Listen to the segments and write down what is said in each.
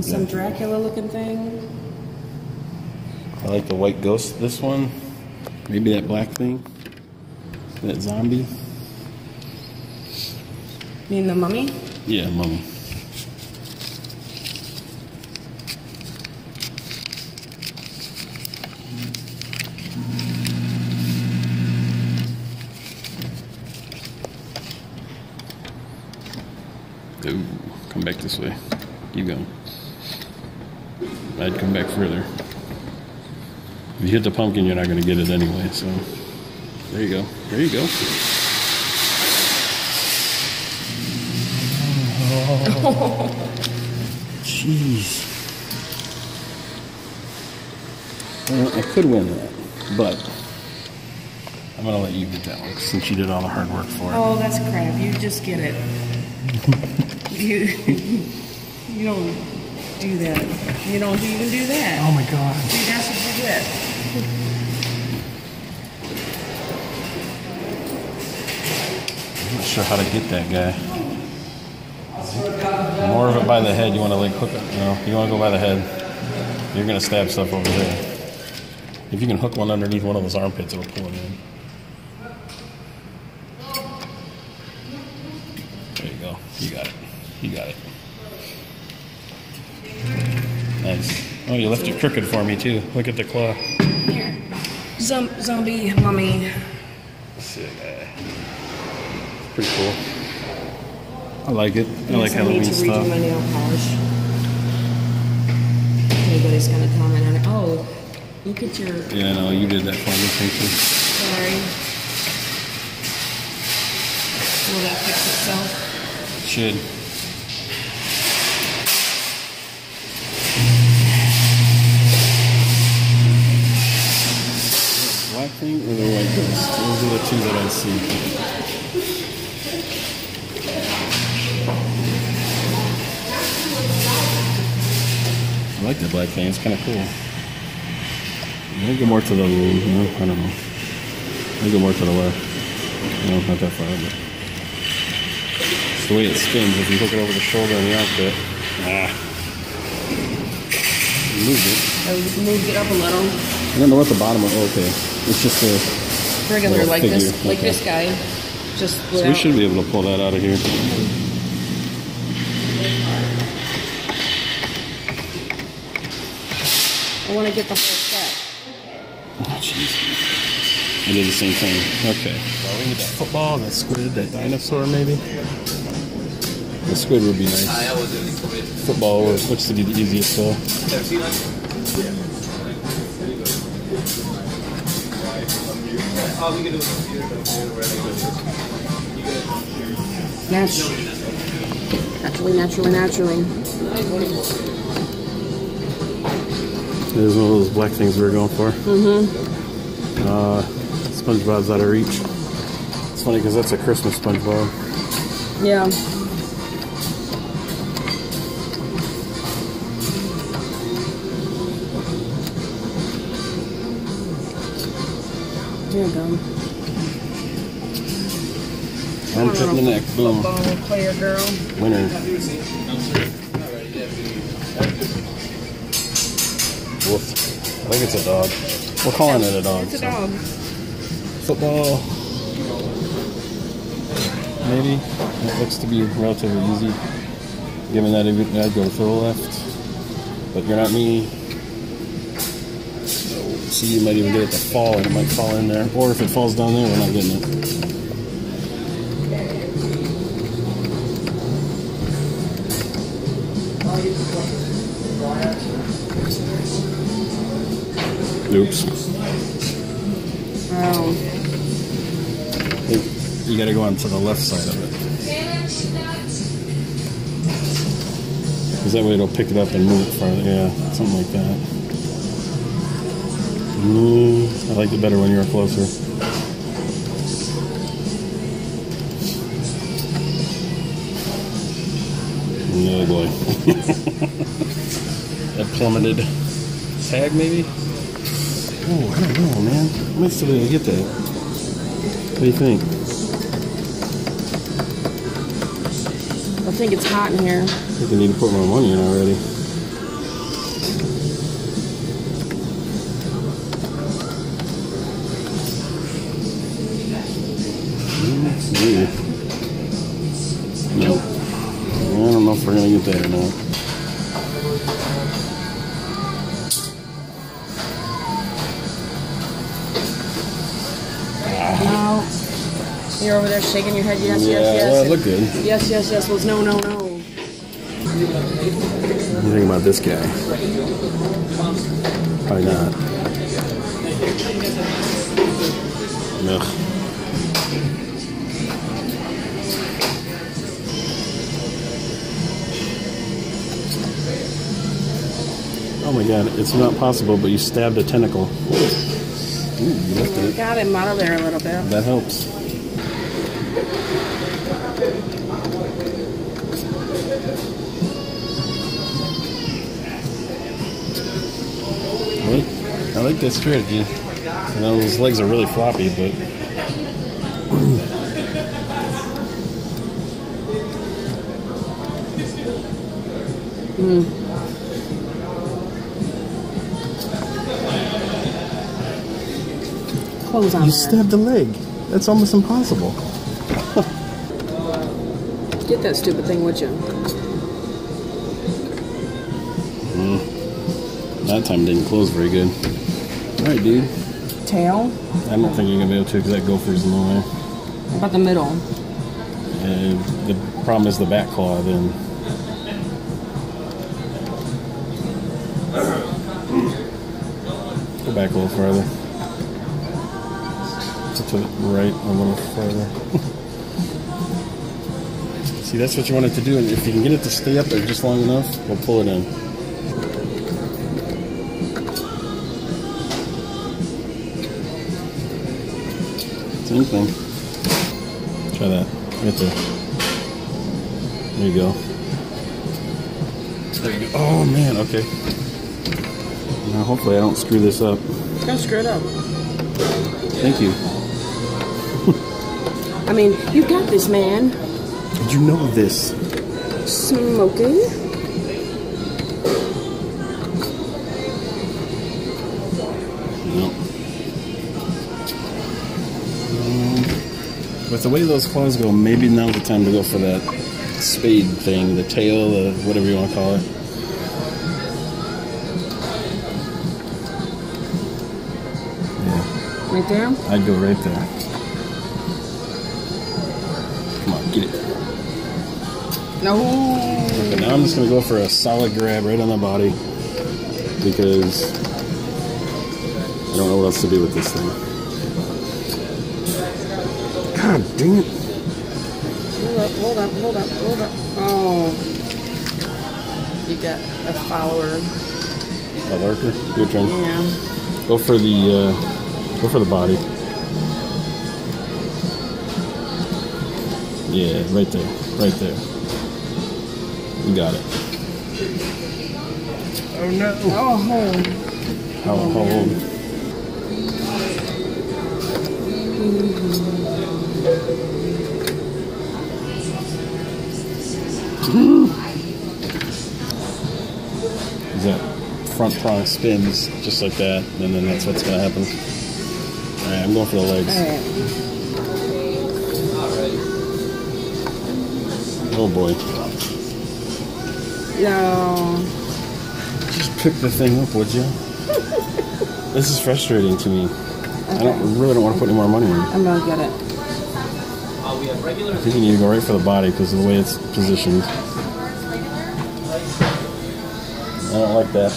And some Dracula looking thing. I like the white ghost. This one, maybe that black thing, that zombie. You mean the mummy? Yeah, mummy. Ooh, come back this way. Keep going. I'd come back further. If you hit the pumpkin, you're not going to get it anyway, so there you go. There you go. Jeez. Well, I could win that, but I'm going to let you get that one since you did all the hard work for it. Oh, that's crap. You just get it. you you don't do that. You don't even do that. Oh my god. See, that's what you get. I'm not sure how to get that guy. More of it by the head. You want to like hook it. You know, you want to go by the head. You're gonna stab stuff over there. If you can hook one underneath one of those armpits, it'll pull it in. There you go. You got it. You got it. Nice. Oh, you left it crooked for me too. Look at the claw. Here. Zom- zombie mummy. Pretty cool. I like it. I like I need Halloween to redo stuff. my nail polish. Anybody's gonna comment on it. Oh, look at your. Yeah, no, you did that for me. Thank you. Sorry. Will that fix itself? Should. Thing or the white ghost? Those are the two that I see. I like the black thing. It's kind of cool. I'll go more to the, no, I don't know. I'll go more to the left. No, not that far, but. It's the way it spins. If you hook it over the shoulder and the outfit, Ah. Move it. I moved it up a little. I don't know what the bottom of. Okay. It's just a. Regular, Little like this, like okay. this guy. Just So we should be able to pull that out of here. I want to get the whole set. Oh, jeez. I did the same thing. Okay. Well, we need that football, that squid, that dinosaur, maybe. The squid would be nice. Football looks to be the easiest though. Naturally. Naturally, naturally, naturally. There's one of those black things we were going for. Mm-hmm. Uh, SpongeBob's out of reach. It's funny because that's a Christmas SpongeBob. Yeah. There you go. Armpit in the neck. Boom. Football player girl. Winner. Woof. I think it's a dog. We're calling it a dog. It's a so. dog. Football. Maybe. It looks to be relatively easy. Given that I'd go to throw left. But you're not me. See, you might even get it to fall and it might fall in there. Or if it falls down there, we're not getting it. Oops. Oh. You gotta go onto the left side of it. Because that way it'll pick it up and move it farther. Yeah, something like that. Mm, I liked it better when you were closer. Oh boy. that plummeted. Tag maybe? Oh, I don't know, man. I might still be able to get that. What do you think? I think it's hot in here. I think I need to put my money in already. Shaking your head. Yes, yeah, yes, yes. well, it looked good. Yes, yes, yes. Was no, no, no. What do you think about this guy? Probably not. Ugh. Oh my god, it's not possible, but you stabbed a tentacle. Ooh, you lifted it. Got out of there a little bit. That helps. I like, I like that strategy. I know his legs are really floppy, but Clothes on you stabbed a leg. That's almost impossible. Get that stupid thing, would you? That time didn't close very good. All right, dude. Tail? I don't think you're gonna be able to because that gopher's in the way. About the middle? And the problem is the back claw. Then go back a little further. To the right a little further. See, that's what you want it to do, and if you can get it to stay up there just long enough, we'll pull it in. Same thing. Try that. Right there. There you go. There you go. Oh man, okay. Now hopefully I don't screw this up. Don't screw it up. Thank you. I mean, you got this, man. Did you know this? Smoking. The way those claws go, maybe now's the time to go for that spade thing, the tail, the whatever you want to call it. Yeah, Right there? I'd go right there. Come on, get it. No. Okay, now I'm just gonna go for a solid grab right on the body because I don't know what else to do with this thing. God dang it. Hold up, hold up, hold up, hold up. Oh. You got a follower. A lurker? Your turn. Yeah. Go for the uh, go for the body. Yeah, right there, right there. You got it. Oh no! Oh, How, how old? That front prong spins just like that, and then that's what's going to happen. All right, I'm going for the legs. Alright. Oh boy. No. Just pick the thing up, would you? this is frustrating to me. I don't really don't want to put any more money in. I'm gonna get it. I think you need to go right for the body because of the way it's positioned. I don't like that.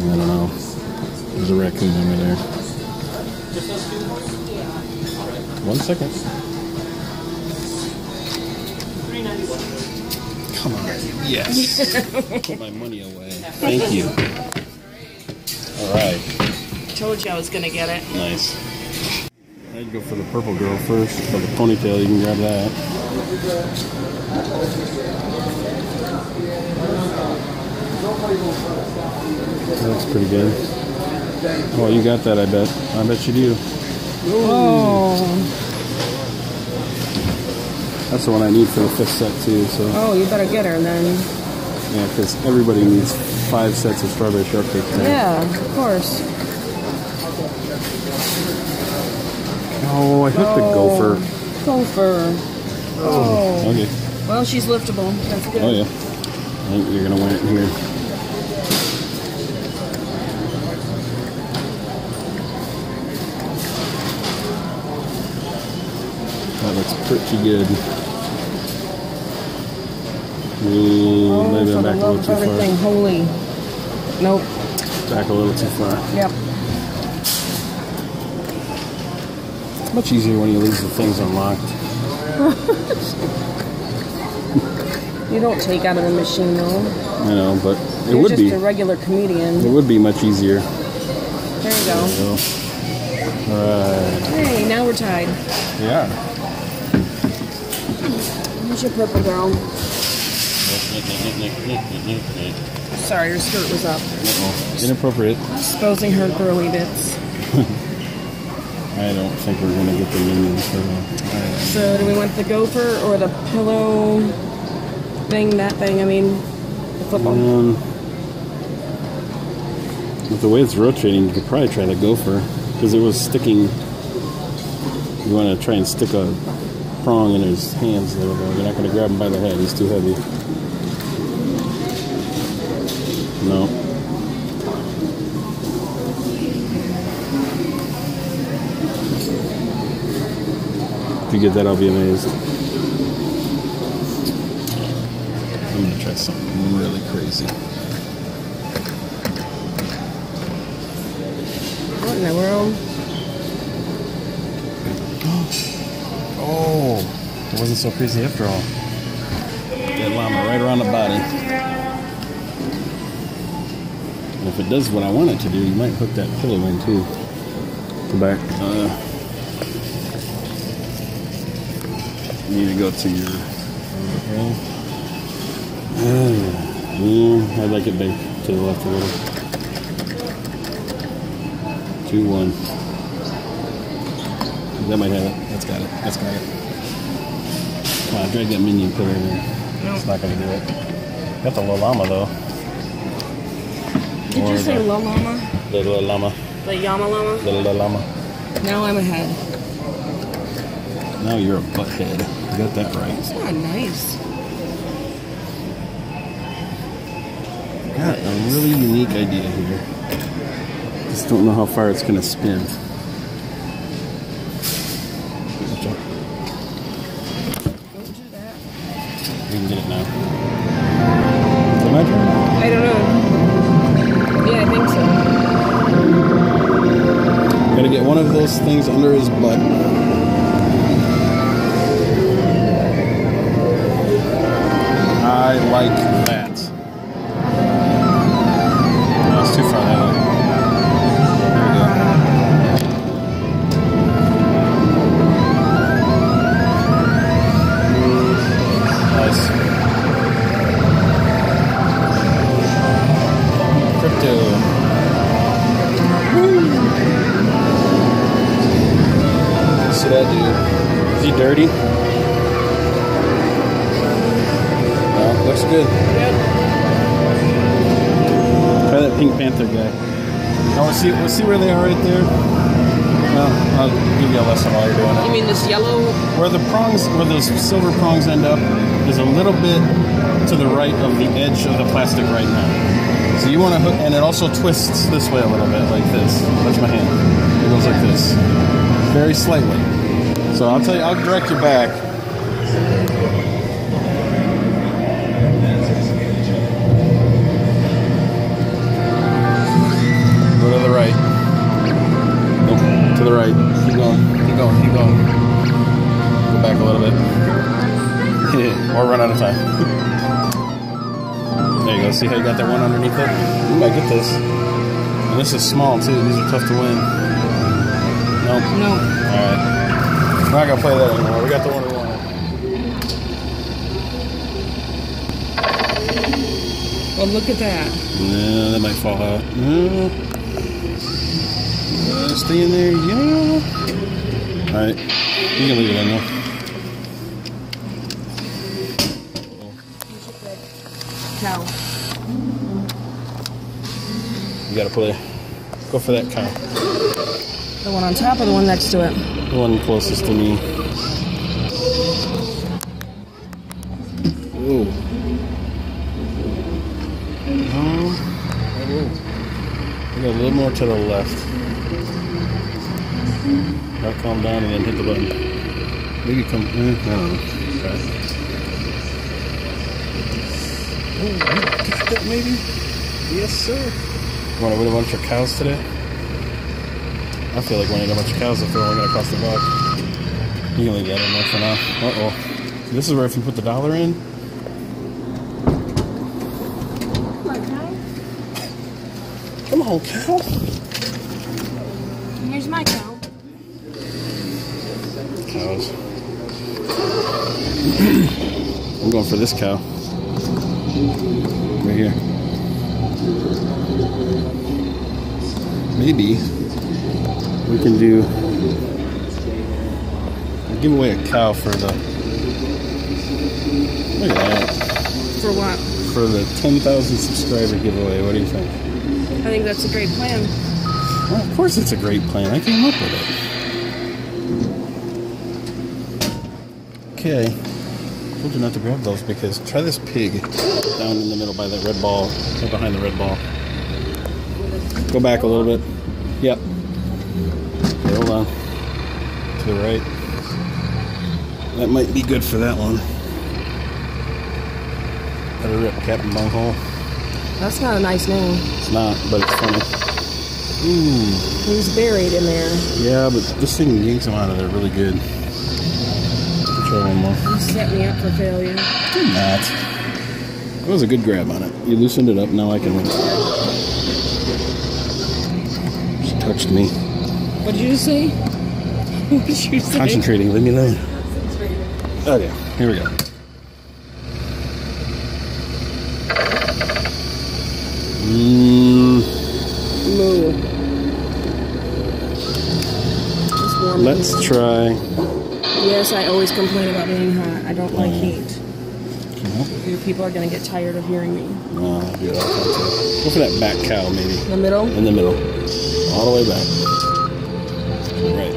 I don't know. There's a raccoon over there. One second. Come on. Yes. Put my money away. Thank you. All right. Told you I was gonna get it. Nice. I'd go for the purple girl first. For the ponytail, you can grab that. That's pretty good. Oh, you got that, I bet. I bet you do. Oh. That's the one I need for the fifth set too. So Oh, you better get her then. yeah, because everybody needs five sets of strawberry shortcake. now. Yeah, of course. Oh, I hit the gopher. Gopher. Oh. oh. Okay. Well, she's liftable. That's good. Oh yeah. I think you're gonna win it here. That looks pretty good. Ooh, Oh, maybe I'm back a little too everything far. holy. Nope. Back a little too far. Yep. It's much easier when you leave the things unlocked. You don't take out of the machine though. I know, but it You're would just be. a regular comedian. It would be much easier. There you go. So, alright. Hey, now we're tied. Yeah. Where's your purple girl? Sorry, her skirt was up. Inappropriate. Exposing her girly bits. I don't think we're gonna get the minions for that. So, do we want the gopher or the pillow thing? That thing, I mean, the football. Um, with the way it's rotating, you could probably try the gopher because it was sticking. You want to try and stick a prong in his hands. There, though. You're not going to grab him by the head. He's too heavy. No. You get that, I'll be amazed. I'm gonna try something really crazy. What in the world? Oh, it wasn't so crazy after all. That llama right around the body. And if it does what I want it to do, you might hook that pillow in too. Go back. Uh, you need to go to your. Okay. yeah, mm, I'd like it back to the left a little. Two, one. That might have it. That's got it. That's got it. Drag that minion pillar in there. It's not gonna do it. Got the little llama though. Did Or you say La Llama? The little llama. The Yama Llama? The little llama. Now I'm ahead. Now you're a butthead. You got that right. It's not nice. Got a really unique idea here. Just don't know how far it's gonna spin. Watch out. Don't that. You can get it now. Is it my turn? I don't know. Yeah, I think so. Gotta get one of those things under his butt. Like You mean this yellow? Where the prongs, where those silver prongs end up, is a little bit to the right of the edge of the plastic right now. So you want to hook, and it also twists this way a little bit, like this. Touch my hand. It goes like this, very slightly. So I'll tell you, I'll direct you back. Go to the right. Nope, to the right. Keep going. Keep going. Keep. Go back a little bit. or run out of time. there you go. See how you got that one underneath it? Ooh, I get this. And this is small too. These are tough to win. Nope. No. Alright. We're not gonna play that anymore. We got the one we want. Well, look at that. No, that might fall out. No. Uh, stay in there, yeah. Alright, you can leave it in there. cow. You gotta put it. Go for that cow. The one on top or the one next to it? The one closest to me. Ooh. No. Oh. Go a little more to the left. Now calm down and then hit the button. Maybe come. Eh, I don't know. Okay. Oh, got that maybe? Yes, sir. Want to win a bunch of cows today? I feel like winning a bunch of cows if they're only going to cost a buck. You can leave that in there for now. Uh oh. This is where if you put the dollar in, come on, cow. Here's my cow. Cows. I'm going for this cow. Right here. Maybe we can do give away a cow for the look at that For what? for the 10,000 subscriber giveaway. What do you think? I think that's a great plan. Well, of course, it's a great plan. I came up with it. Okay. Told you not to grab those because try this pig down in the middle by that red ball, right behind the red ball. Go back a little bit. Yep. Okay, hold on. To the right. That might be good for that one. Better rip Captain Bunghole. That's not a nice name. It's not, but it's funny. Ooh. He's buried in there. Yeah, but this thing yanks them out of there really good. Try one more. You set me up for failure. Do not. That was a good grab on it. You loosened it up. Now I can it. She touched me. What did you say? What did you say? Concentrating. Leave me alone. Okay, here we go. Mm. Let's try. Yes, I always complain about being hot. I don't like Mm. heat. Your people are going to get tired of hearing me. No, I'll do it all the time too. Go for that back cow, maybe. In the middle? In the middle. All the way back. Right.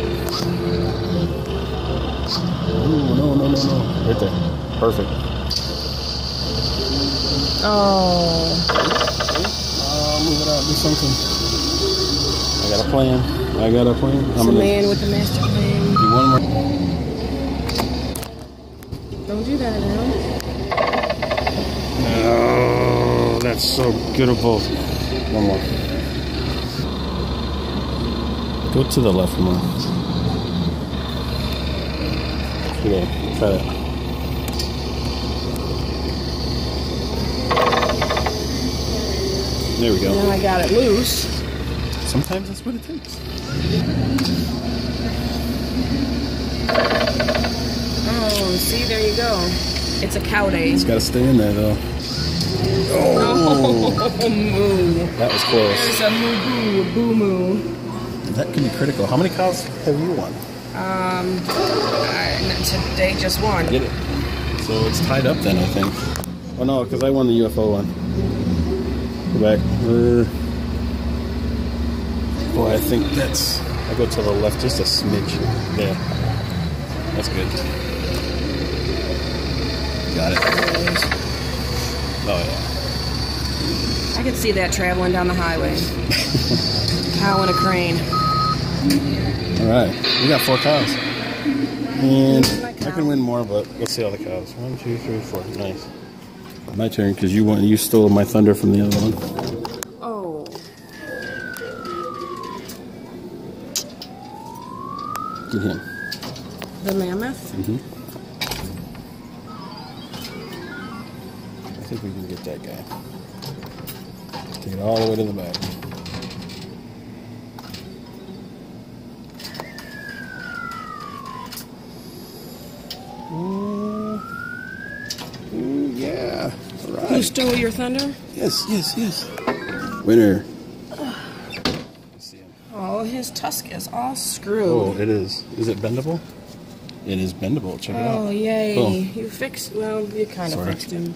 Ooh, no, no, no, no. Right there. Perfect. Oh. Uh, move it out. Do something. I got a plan. I got a plan. It's I'm a gonna man with the master plan. do one more. Don't do that now. Oh, that's so good of both. One more. Go to the left more. Yeah, try that. There we go. Now I got it loose. Sometimes that's what it takes. Oh, see, there you go. It's a cow day. It's got to stay in there though. Oh, moo. That was close. There's a moo boo, boo moo. That can be critical. How many cows have you won? Um, I, today just one. Get it. So it's tied up then, I think. Oh no, because I won the UFO one. Go back. Uh, boy, I think that's. I go to the left just a smidge. There. That's good. Got it. Oh yeah. I could see that traveling down the highway. cow and a crane. All right, we got four cows, and My I can win more, but let's see all the cows. One, two, three, four. Nice. My turn because you won. You stole my thunder from the other one. Oh. Get him. The mammoth? Mm-hmm. I think we can get that guy. Take it all the way to the back. Ooh. Ooh, yeah. All Who stole your thunder? Yes, yes, yes. Winner. See. Oh, his tusk is all screwed. Oh, it is. Is it bendable? It is bendable. Check it oh, out. Oh, yay. Boom. You fixed, well, you kind of fixed him.